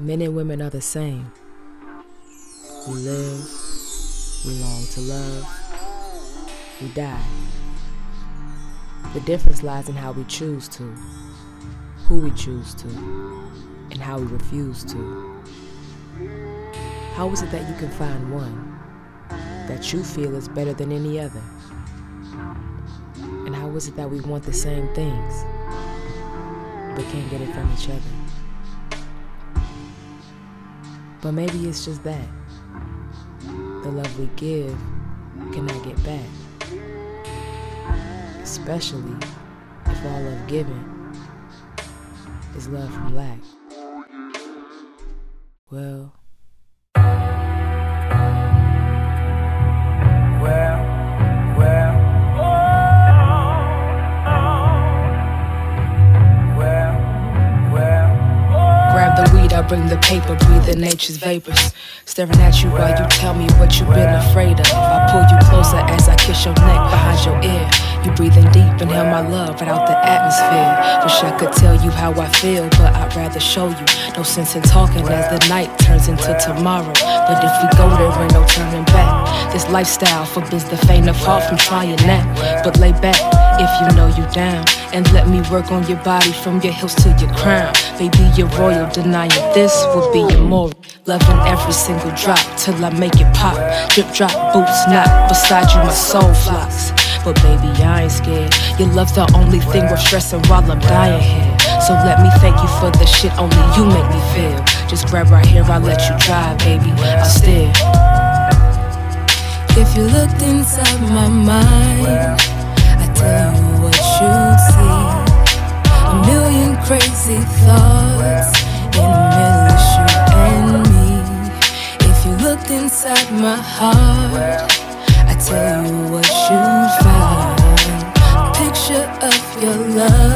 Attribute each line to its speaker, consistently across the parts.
Speaker 1: Men and women are the same. We live, we long to love, we die. The difference lies in how we choose to, who we choose to, and how we refuse to. How is it that you can find one that you feel is better than any other? And how is it that we want the same things but can't get it from each other? But maybe it's just that. The love we give cannot get back especially if all love given is love from lack. Well, I bring the paper, breathing nature's vapors. Staring at you while you tell me what you've been afraid of. I pull you closer as I kiss your neck behind your ear. You breathing deep, inhale my love right out the atmosphere. Wish I could tell you how I feel, but I'd rather show you. No sense in talking as the night turns into tomorrow. But if we go there, ain't no turning back. This lifestyle forbids the faint of heart from trying that. But lay back if you know you down. And let me work on your body from your hips to your crown. Baby, you're royal, denying this will be immoral. Loving every single drop till I make it pop. Drip drop, boots not beside you, my soul flocks. But baby, I ain't scared. Your love's the only thing worth stressing while I'm dying here. So let me thank you for the shit only you make me feel. Just grab right here, I'll let you drive, baby. I'll steer.
Speaker 2: If you looked inside my mind, tell you what you'd see. A million crazy thoughts in you and me. If you looked inside my heart I tell you what you'd find. Picture of your love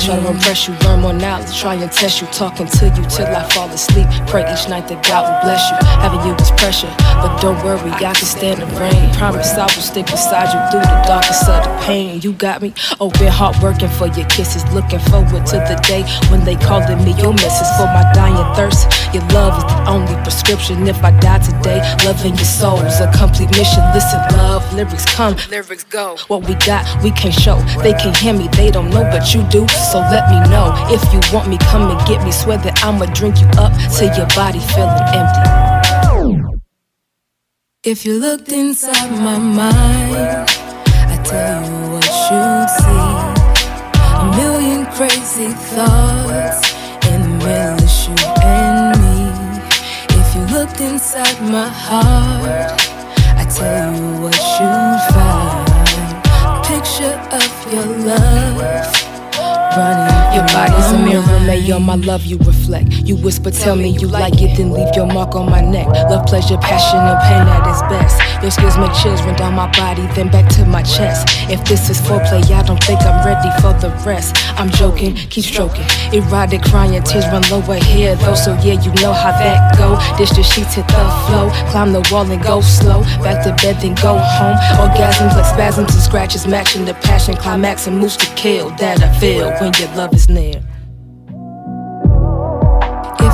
Speaker 1: try to impress you, learn more knowledge, try and test you, talking to you till I fall asleep. Pray each night that God will bless you. Having you is pressure, but don't worry, I can stand the rain. Promise I will stick beside you through the darkest of the pain. You got me open heart working for your kisses, looking forward to the day when they calling me your missus for my dying thirst. Your love is the only prescription. If I die today, loving your soul is a complete mission. Listen, love, lyrics come, lyrics go. What we got, we can't show. They can't hear me, they don't know, but you do. So let me know if you want me, come and get me. Swear that I'ma drink you up till your body feeling empty.
Speaker 2: If you looked inside my mind, I tell you what you'd see. A million crazy thoughts in the middle of you and me. If you looked inside my heart, I tell you what you'd find. A picture of your love running.
Speaker 1: Your body's a mirror, may all my love you reflect. You whisper, tell me you like it, then leave your mark on my neck. Love, pleasure, passion, and pain at its best. Your skills make chills run down my body, then back to my chest. If this is foreplay, I don't think I'm ready for the rest. I'm joking, keep stroking. Erotic, crying, tears run low ahead though, so yeah, you know how that go. Dish the sheets hit the flow, climb the wall and go slow. Back to bed, then go home. Orgasms like spasms and scratches, matching the passion, climax and moves to kill that I feel when your love is
Speaker 2: If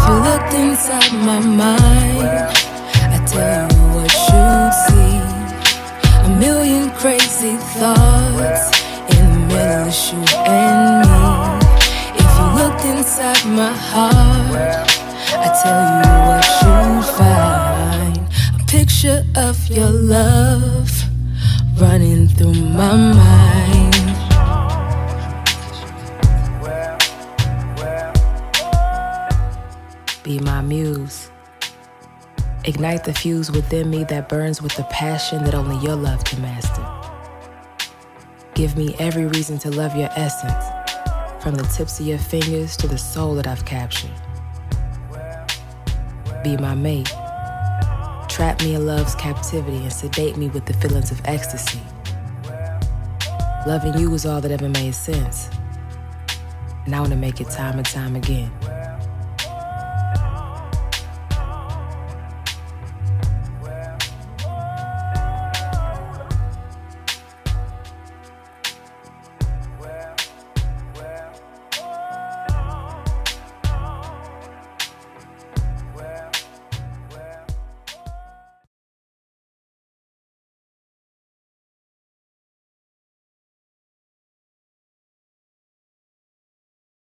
Speaker 2: you looked inside my mind, I tell you what you'd see. A million crazy thoughts in the middle of you and me. If you looked inside my heart, I tell you what you'd find. A picture of your love running through my mind.
Speaker 1: Be my muse. Ignite the fuse within me that burns with the passion that only your love can master. Give me every reason to love your essence, from the tips of your fingers to the soul that I've captured. Be my mate. Trap me in love's captivity and sedate me with the feelings of ecstasy. Loving you is all that ever made sense. And I want to make it time and time again.